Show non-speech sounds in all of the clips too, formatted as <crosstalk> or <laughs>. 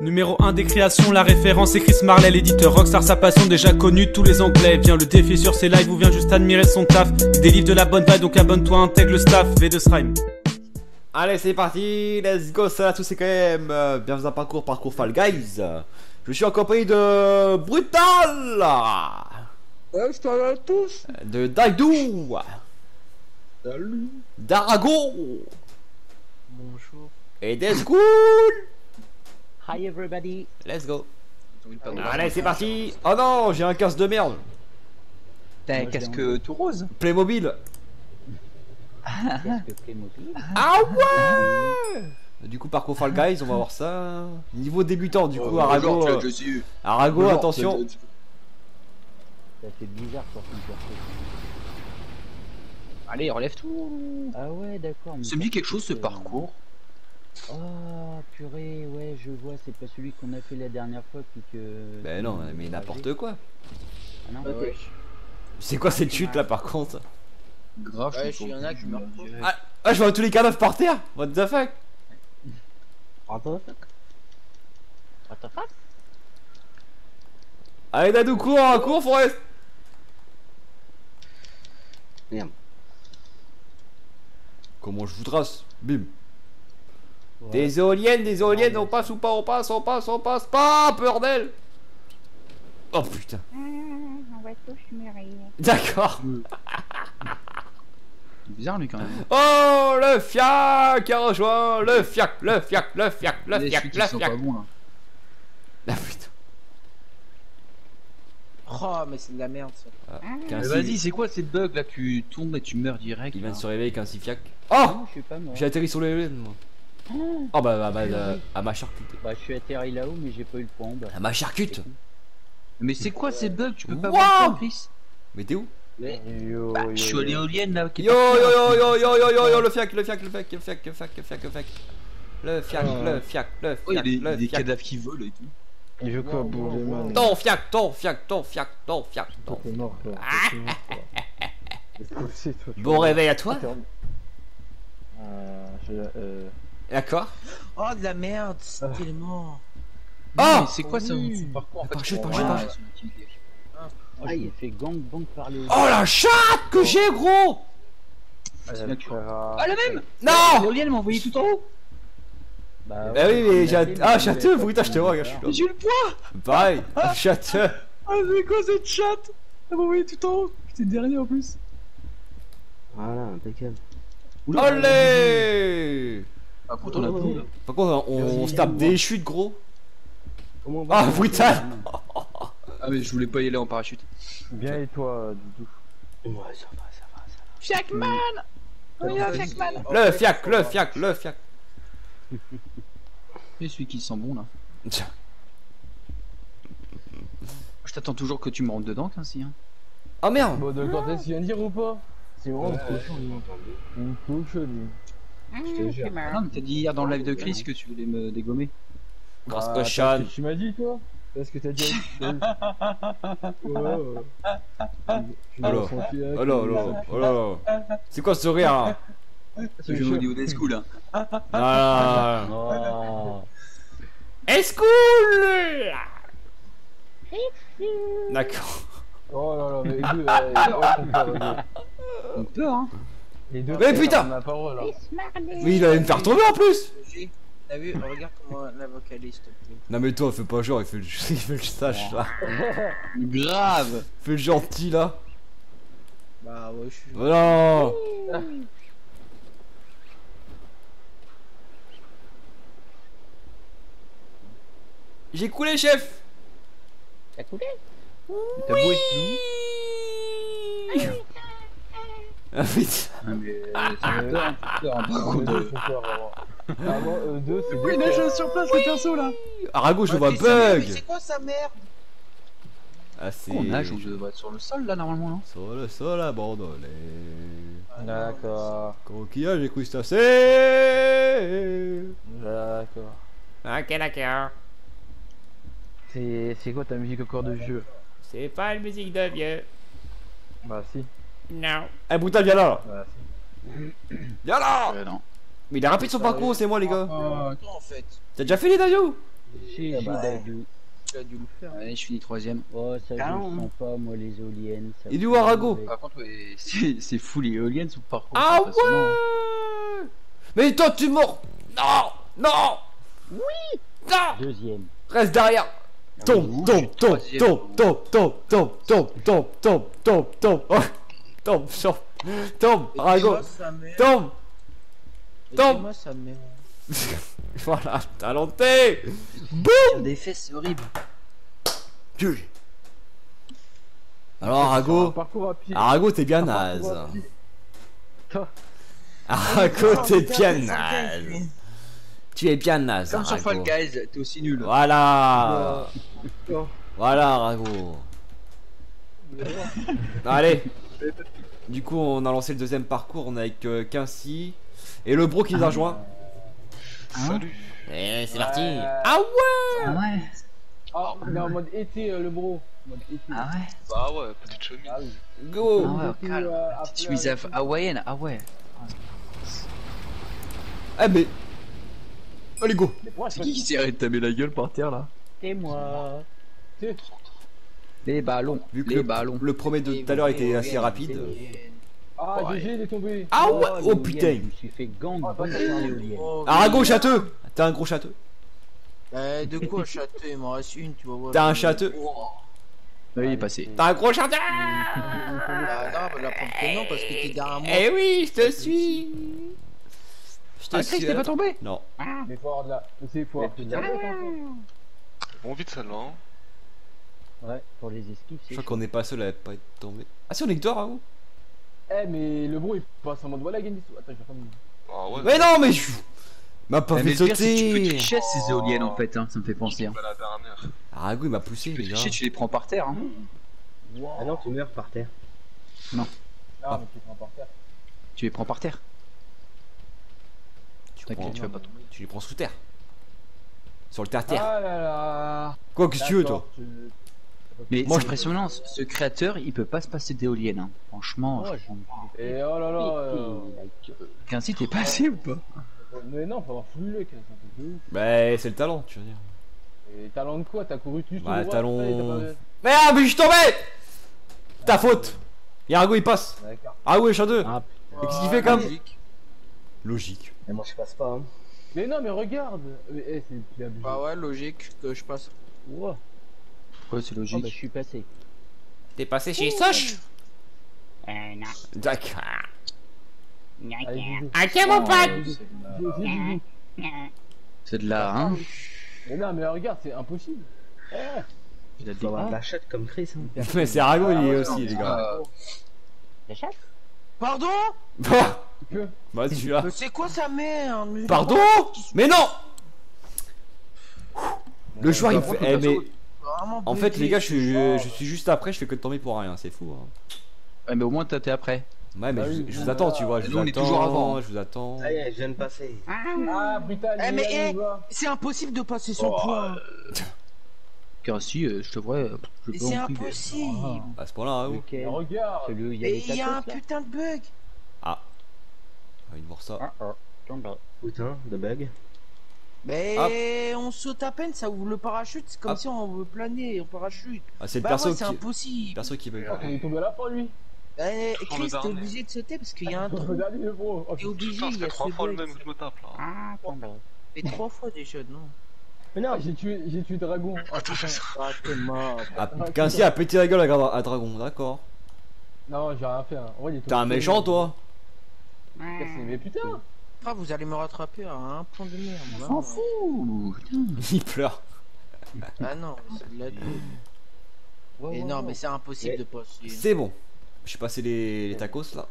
Numéro 1 des créations, la référence est Chris Marley, l'éditeur Rockstar, sa passion déjà connue tous les anglais. Vient le défi sur ses lives ou vient juste admirer son taf. Il délivre de la bonne vibe, donc abonne-toi, intègre le staff. V2 Srime. Allez, c'est parti, let's go, ça à tous, c'est quand même euh, bienvenue dans un parcours, parcours Fall Guys. Je suis en compagnie de Brutal, t'en à tous de Daidou, Salut d'Arago Bonjour. et d'Escool. Hi everybody. Let's go. Allez, c'est parti. Oh non, j'ai un casque de merde. T'as un casque tout rose Playmobil. Casque Playmobil. Ah ouais Du coup, parcours Fall Guys, on va voir ça. Niveau débutant, du coup, Arago. euh, Arago, attention. Ça fait bizarre. Allez, relève tout. Ah ouais, d'accord. Ça me dit quelque chose ce parcours. Oh purée, ouais, je vois, c'est pas celui qu'on a fait la dernière fois puis que. Ben non, mais n'importe quoi. Ah non, Ouais. C'est quoi cette chute là par contre Grave, Ouais, je s'il y en a qui meurent pas. ah, ah, je vois tous les cadavres par terre What the fuck What the fuck What the fuck Allez Dadou, cours, hein, cours Forest Merde. Comment je vous trace? Bim Ouais. Des éoliennes, des éoliennes, on passe ou pas, on passe, on passe, on passe pas, bordel Oh putain on va tous mourir. D'accord Bizarre lui quand même. Oh le fiac a rejoint Le fiac, le fiac, le fiac, le Les fiac, le sont fiac pas bons là. Ah putain Oh, mais c'est de la merde ça. Ah, Ah. qu'un Vas-y, c'est quoi ces bugs là? Tu tombes et tu meurs direct. Il vient de se réveiller avec un si fiac Ah Oh non, je suis pas mort. J'ai atterri sur l'éolienne moi Oh, bah, bah, bah euh, à ma charcute. Bah je suis atterri là-haut mais j'ai pas eu le point. Bah. À ma charcute Mais c'est quoi ces bugs? Tu peux pas voir Mais t'es où? Mais... Bah, yo, bah, yo, je suis à l'éolienne là. Qui yo, yo, yo, yo, yo, yo, yo, yo, le fiac, le fiac, le fiac, le fiac, le fiac, le fiac, le fiac. Le fiac, oh. le fiac, le fiac. Oh, il y a des, cadavres qui volent et tout. Il veut quoi, Bourgeman Ton fiac, ton fiac, ton fiac, ton fiac, ton. T'es bon réveil à toi. Euh... euh D'accord Oh, de la merde, c'est Ah. tellement. Oh Mais c'est quoi ça parcours Parachute, parachute, parachute. Ah, il fait gang bang par le. Oh la chatte que j'ai gros c'est euh, Ah, le même Non L'éolienne m'a envoyé tout en haut Bah, Bah oui mais j'ai j'ai ah châteux brutal je te vois je Mais suis J'ai eu le poids là Pareil châteux Ah, c'est quoi cette chatte Elle m'a envoyé tout en haut J'étais dernier en plus Voilà, impeccable. Allez Par contre, on a tout là. Par contre on, on se tape des chutes gros Comment va Ah brutal Ah, mais je voulais pas y aller en parachute. Bien et toi, Doudou Ouais, ça va, ça va, ça Fiacman va. Le fiac le fiac le fiac <laughs> Et celui qui sent bon là. Je t'attends toujours que tu me rentres dedans, ainsi. Hein. Oh merde Bon, de quand est-ce qu'il vient de dire ou pas? C'est vraiment une cochon, lui. Une Mmh, ah non, t'as dit hier dans le live de Chris que tu voulais me dégommer. Grosse bah, cochonne. Tu m'as dit, toi Parce que t'as dit. <laughs> oh. oh, oh. Allô. Allô, allô, allô. C'est quoi ce rire hein C'est le jeu vidéo d'Escool. Hein. Ah, non. Oh. Escool D'accord. Oh là là, mais écoute, euh, <laughs> on peur, hein. Les deux. Mais putain Ma parole. Mais il allait me faire tomber en plus T'as vu Regarde comment la vocaliste. Non mais toi fais pas genre, il fait le, <laughs> il fait le sage là. <laughs> Grave Il fait le gentil là. Bah ouais, je suis. Oh non J'ai coulé chef T'as coulé? T'as beau être Ah putain. Ah, mais euh, peur, peur, par contre. Ah, deux, c'est Oui, sur place, le perso là. Arago je Ouais, vois mais mais bug. C'est quoi sa merde Ah c'est... On nage, on devrait être sur le sol là normalement, non? Sur le sol abandonné D'accord. Coquillage et crustacés. D'accord. Ok d'accord. C'est c'est quoi ta musique au corps de jeu? C'est pas une musique de vieux. Bah, si. Non Eh Brutal viens là Bah, si. Viens là non. Mais il a rapide son parcours c'est moi les gars Toi en fait. T'as déjà fait les Dayo J'ai Ah bah, Dadou. Tu as dû le faire. Ouais, je finis troisième. Oh, ça je Ah le non. sens pas, moi, les éoliennes. ça Il est où, Arago Par contre, ouais, c'est fou les éoliennes sous parcours. Ah ouais Mais toi, tu mords Non Non Oui Non Deuxième. Reste derrière Tombe, tombe, tombe, tombe, tombe, tombe, tombe, tombe, tombe, tombe, tombe, tombe, oh, tombe, tombe, tombe, m'est- tombe, tombe. Moi, ça m'est. voilà, talenté, Sur des fesses, c'est horrible. Dieu. Alors Arago. Arago t'es bien naze. Arago t'es bien naze. Tu es bien naze, Comme sur Fall. Guys, t'es aussi nul. Voilà, voilà Arago. Allez. Du coup, on a lancé le deuxième parcours. On est avec euh, Quincy et le bro qui nous a rejoint. Salut. Et c'est parti. Euh, Ah ouais. Ah ouais Ah, il est en mode été, euh, le bro. En mode été. Ah ouais Bah ouais, petite chemise. Ah oui. Go. Ah ouais, euh, Petite chemise avec- haw- hawaïenne, ah ouais. Eh ben. Allez go. C'est qui qui s'est arrêté de taper la gueule par terre là? Et moi. Les ballons, Vu que les le, ballon. le premier de tout à l'heure était assez rapide. Ah, Ouais. GG, il est tombé. Ah ouais. Oh l'éolienne, putain. Je me suis fait gang Ah, bah. Oh, Arago châteux. T'as un gros châteux. Euh, de quoi château Il m'en reste une, tu vas voir. T'as un châteux. Oui, il est passé. T'as un gros châteux. Non, on va la prendre que non parce que t'es derrière moi. Eh oui, je te suis. Je te Ah, Chris, t'es pas tombé? Non. Mais faut avoir de la. Mais c'est faut avoir de la. Bon, vite celle-là. Ouais, pour les esquives, Je c'est crois qu'on n'est pas seul à pas être tombé. Ah si on est que toi Raoult Eh, mais le bro il passe en mode voilà, gagne Attends, je vais faire mon- Ah ouais. Mais non mais je... M'a pas Eh, fait que tu sauter tricher ces éoliennes en fait, hein, ça me fait penser. Hein. Pas dernière. Arago il m'a poussé les gars. tu les prends par terre. Hein. Ah non, tu meurs par terre. Ah, mais tu prends par terre. Tu les prends par terre. Tu, T'inquiète, prends- tu vas pas tomber. tu les prends sous terre. Sur le terre-terre. Ah là là. Quoi que tu veux toi Mais Moi, c'est je- impressionnant, ce ce créateur, il peut pas se passer d'éoliennes. Hein. Franchement, Oh, je- Et oh là là. piquer, Quincy, t'es passé ou pas? Mais non, faut avoir de ouf. Bah c'est le talent tu veux dire. Et talent de quoi? T'as couru juste Bah, droit, talent- t'as Merde mais je suis tombé Ta faute Et Arago il passe. Arago est château Ah, Et qu'est-ce qu'il fait comme Logique. Logique. Et moi je passe pas. Hein. Mais non, mais regarde. Mais, eh. Bah ouais, logique que je passe. Ouah. Ouais, c'est Oh, logique. bah, je suis passé. T'es passé chez Soch Euh, non. D'accord. Ok, mon pote. C'est de là, hein Mais non, mais regarde, c'est impossible. Il a Faut avoir de la chatte comme Chris. Hein. <laughs> Mais c'est Arago il est aussi les gars. Ah, La chatte Pardon Bah <laughs> Bah tu. Mais c'est quoi sa merde Pardon Mais non Le joueur il me fait. Vraiment En fait les gars je suis, ce je suis juste après, je fais que de tomber pour rien, c'est fou hein. Ouais, mais au moins t'es après. Ouais mais Bah je, oui, je vous attends tu vois, je vous on est attends, toujours avant. je vous attends. Ça y est, je viens de passer. Ah, brutal. Eh, mais, il eh. C'est impossible de passer son Oh, point. <laughs> Quincy, euh, je te vois, euh, c'est impossible. À ce point-là. Mais Lequel regarde. Il y Et a un ta putain de bug. Ah, il mord ça. Ah, ah. Putain, de bug. Mais on saute à peine, ça ouvre le parachute. C'est comme Hop. si on veut planer en parachute. Ah, c'est le Bah perso ouais, c'est qui. impossible. Perso qui bug. Oh, il est tombé à la fin, lui. Eh, Chris, t'es obligé de sauter parce qu'il y a un <laughs> trou. Oh, T'es obligé, ça il y fait a trois fois le même que je me tape là. Ah, tombé. Et <laughs> trois fois déjà, non. Mais non, Ah, j'ai tué, j'ai tué Dragon. Ah, putain. Ah, t'es mort. Ah, Quincy a pété la gueule à, Dragon, d'accord. Non, j'ai rien fait. Hein. T'es un méchant toi. Mais putain. Ah, vous allez me rattraper à un point de merde. On là. s'en fout Il pleure. <laughs> Ah non, c'est de la douille. Mais non, mais c'est impossible de passer. C'est bon. Je suis passé les, les tacos là.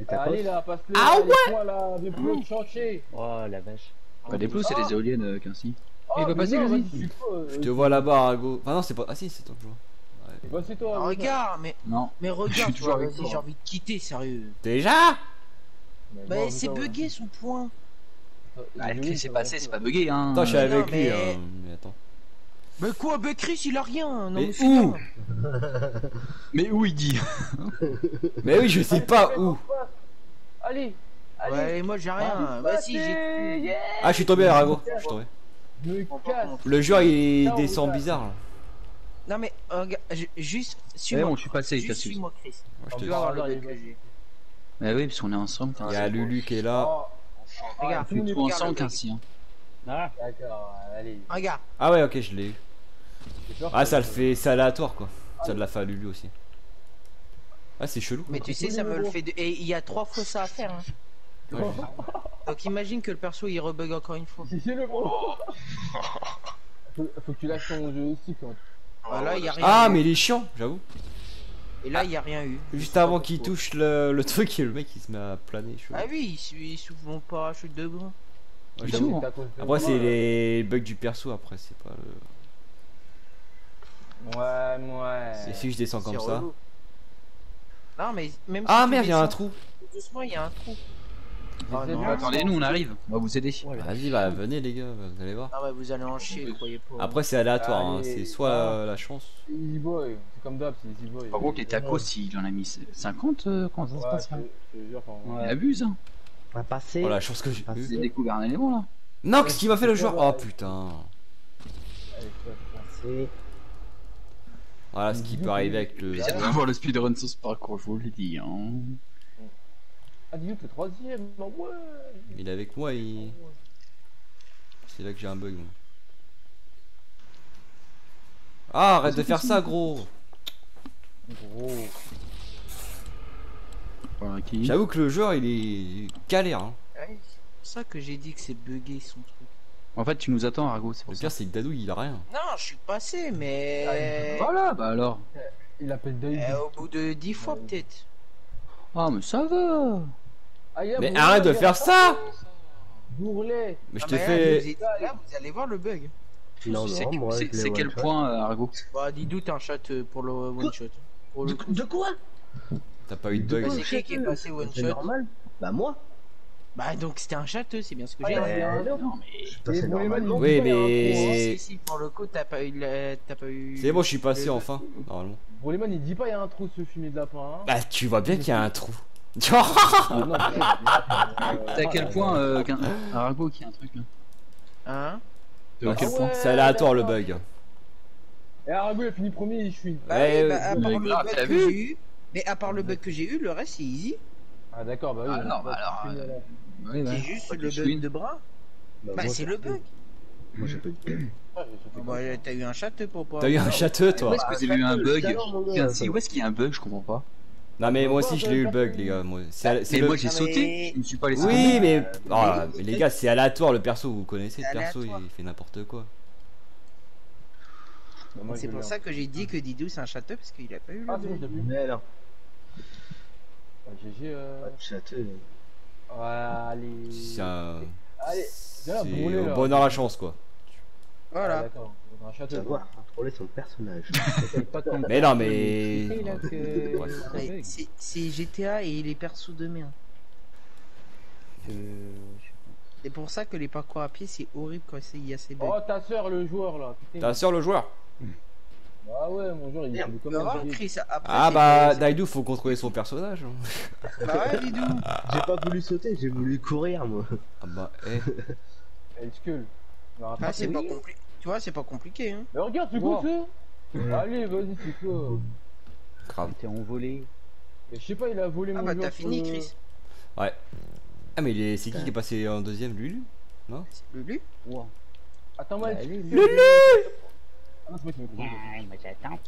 Et Allez là, passe-le. Ah là, les là, des blocs chanchés. Oh la vache. Pas des plus, c'est des éoliennes, euh, Quincy. Oh, Il passer, vas-y. je euh, Je te vois là-bas, Arago. Enfin, non, c'est pas. Ah, si, c'est toi que je vois. Bah, c'est toi. Ah, ouais. regarde, mais, Non. mais <laughs> Je regarde, suis tu toujours vois, avec vas-y, toi. j'ai envie de quitter, sérieux. Déjà? Bah, bon, c'est bugué son point. ouais. Ah, vu, c'est passé, c'est pas bugué, hein. Attends, je suis Mais avec non, lui. mais- hein. Mais attends. Mais quoi, bah Chris, il a rien. Non, Mais mais, où. <laughs> Mais où il dit <laughs> Mais oui, je sais pas où. Allez. Allez. Ouais, moi j'ai rien. Ah, Bah si, j'ai. Ah, je suis tombé, Arago. Je suis tombé. Me casse. Le joueur il descend bizarre là. Non mais regarde, ju- juste Eh suis-moi. bon, je suis passé, Juste Cassius. suis-moi Chris. Moi, je te dis. voir le que j'ai. Bah oui, parce qu'on est ensemble. Il y a Lulu qui est là. Oh, Regarde, tout le monde ensemble qu'ainsi. Hein. Ah, D'accord, allez. Regarde, Ah ouais, ok, je l'ai eu. Ah, ça le fait. C'est aléatoire quoi. Ça l'a fait à Lulu aussi. Ah, c'est chelou. mais tu sais ça me le fait de... et il y a trois fois ça à faire. Hein. Ouais. Donc imagine que le perso il rebug encore une fois. Si c'est le gros. <laughs> faut, faut que tu lâches ton jeu aussi quand. Voilà, il y a rien. Ah, mais il est chiant, j'avoue. Et là il y a rien eu. Juste Je pas avant qu'il touche le, le truc et le mec il se met à planer. chelou. Ah oui, il suit souffle mon parachute de bras. Ouais, il. Après, c'est les bugs du perso. Après, c'est pas le. Ouais, ouais. C'est si je descends comme ça. Non mais même Ah si merde, il y a un trou. Doucement, il y a un trou. Ah non, Attendez, nous on arrive. On va vous aider. Vas-y, bah venez les gars, vous allez voir. Ah ouais, vous allez en chier, croyez pas. Après, c'est aléatoire. hein. C'est soit Ah. la chance. C'est Easy Boy, c'est comme d'hab, c'est Easy Boy. Par contre, les tacos, il en a mis 50 euh, quand ça se passe. hein. Il abuse, hein. On va passer. Oh la chance que j'ai découvert un élément là. Non, qu'est-ce qu'il m'a fait le joueur Oh putain. allez. Voilà ce qui peut arriver avec le. J'ai hâte de voir le speedrun sur ce parcours, je vous l'ai dit. Hein. Ah, dis-nous, t'es troisième, ouais. Il est avec moi, il. C'est là que j'ai un bug. moi. Ah, arrête de faire ça, gros. Gros. Voilà, qui... J'avoue que le joueur il est galère. Hein. Ouais, C'est pour ça que j'ai dit que c'est bugué son truc. En fait, tu nous attends, Argo, c'est Le pire, c'est que Dadou il a rien. Non, je suis passé, mais. Voilà, bah alors. Il appelle Dave. Euh, au bout de 10 fois peut-être. Ah, mais ça va. Ah, Mais arrête de faire ça Bourrelet. Mais je Ah, t'ai fait. là, vous allez voir le bug. Non, C'est quel point, euh, Argo Bah, dis-nous, t'as un chat euh, pour le one shot. De quoi T'as pas eu de bug. c'est qui qui est passé one shot normal Bah, moi Bah, donc c'était un chateux, c'est bien ce que j'ai non, dit. Oui, mais-. Si, si, pour le coup, t'as pas eu. pas eu. C'est bon, je suis passé enfin. Normalement. Bourrelet, il dit pas, il y a un trou, ce fumier de lapin. Hein. Bah, tu vois bien qu'il y a un trou. Ah, <laughs> c'est- à quel point, euh, Argo, qui a un truc là Hein De Bah, quel ouais. point C'est aléatoire le bug. Et Arago, il a fini premier, il fuit. Bah, Ouais, oui, bah, à ouais, part mais le grave, bug t'as que j'ai eu. Mais à part le bug que j'ai eu, le reste c'est easy. Ah, d'accord, bah oui. Ah, non, bah alors, euh, C'est juste le bug de bras. Bah, Bah, c'est le bug. Moi, j'ai pas eu de bug. Ouais, j'ai fait Bah, comme t'as eu un chateux pour pas. T'as eu un château, Où toi. est-ce que vous avez eu un bug Alors, ça- où est-ce qu'il y a un bug Je comprends pas. Non, mais moi aussi, je l'ai eu le bug, les gars. Moi, c'est c'est Mais le- moi j'ai Non, sauté, je me suis pas laissé. Oui, mais. Oh, mais les gars, c'est aléatoire le perso. Vous connaissez le perso, il fait n'importe quoi. Bah, C'est pour ça que j'ai dit que Didou c'est un château parce qu'il a pas eu le Ah, bug. Mais non. Ah, GG, euh. Pas de château. Ouais, allez. C'est un. Allez, au bonheur la chance, quoi. Ah, Voilà. d'accord. On a un château. Savoir contrôler son personnage. <laughs> pas de Mais non, mais. que. Ouais, c'est- GTA et les persos de merde. Euh, C'est pour ça que les parcours à pied c'est horrible quand c'est- il y a ces bugs. Oh, ta soeur, le joueur, là. Putain. Ta soeur, le joueur Ah ouais, mon joueur, il est comme. Chris, après, Ah c'est- bah, Daidu, faut contrôler son personnage. hein. <laughs> Bah ouais, Didou. J'ai pas voulu sauter, j'ai voulu courir, moi. Ah bah, eh. Elle Ah, c'est pas compliqué. Tu vois, c'est pas compliqué. Hein. Mais regarde, c'est quoi ça Allez, vas-y, c'est quoi Grave. T'es envolé. Je sais pas, il a volé Ah mon bah t'as fini, le- Chris. Ah, mais il est... c'est qui qui est passé en deuxième? Lulu? C'est Lulu? Wow. Attends, moi, Bah, allez, Lulu Ah non, c'est moi qui m'ai Ah, moi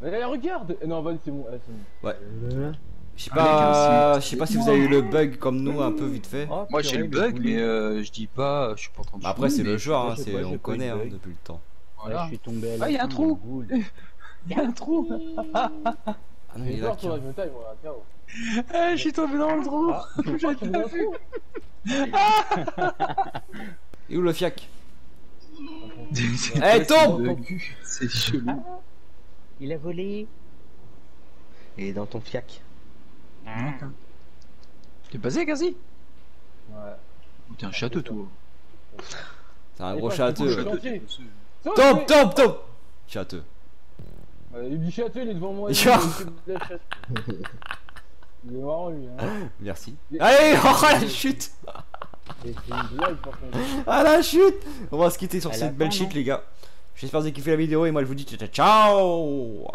Mais là, regarde Eh, Non, vas-y, c'est bon. c'est bon. Euh, Je sais pas, un je sais pas si vous avez eu le bug comme nous, un peu vite fait. Oh, Moi j'ai le bug, mais euh, je dis pas, je suis pas en train de Bah après, c'est le joueur, hein, j'ai c'est- pas- j'ai on pas connaît hein, depuis le temps. Ouais, je suis tombé à la Ah, il y a un trou. <laughs> Il y a un trou Ah non, J'ai il est là, je. <laughs> Eh, Je suis tombé dans le trou Ah, me vois trop Et où le fiac? <laughs> Eh, tombe C'est chelou. Il a volé. Et dans ton fiac. T'es passé, Quincy Ouais. T'es un château, toi. C'est un gros château. Tombe, tombe, tombe Château. Ouais, Il dit château, il est devant moi. <laughs> il est marrant, lui. Hein. Merci. Allez, <laughs> oh la chute. Ah la chute On va se quitter sur Elle cette belle non les gars. J'espère que vous avez kiffé la vidéo et moi je vous dis ciao ciao